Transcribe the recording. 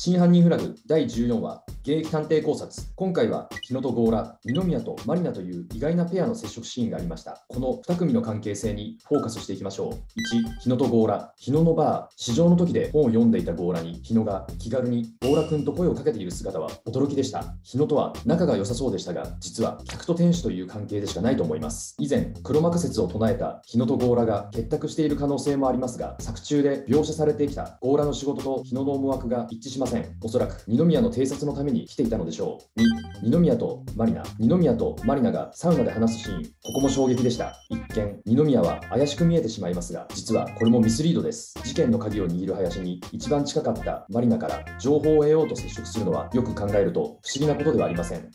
真犯人フラグ第14話。現役探偵考察。今回は日野と強羅二宮とマリナという意外なペアの接触シーンがありました。この2組の関係性にフォーカスしていきましょう。1日野と強羅。日野のバー試乗の時で本を読んでいた強羅に日野が気軽に強羅君と声をかけている姿は驚きでした。日野とは仲が良さそうでしたが実は客と店主という関係でしかないと思います。以前黒幕説を唱えた日野と強羅が結託している可能性もありますが作中で描写されてきた強羅の仕事と日野の思惑が一致しません。おそらく二宮の偵察のためにに来ていたのでしょう。2二宮とマリナ。二宮とマリナがサウナで話すシーン。ここも衝撃でした。一見二宮は怪しく見えてしまいますが実はこれもミスリードです。事件の鍵を握る林に一番近かったマリナから情報を得ようと接触するのはよく考えると不思議なことではありません。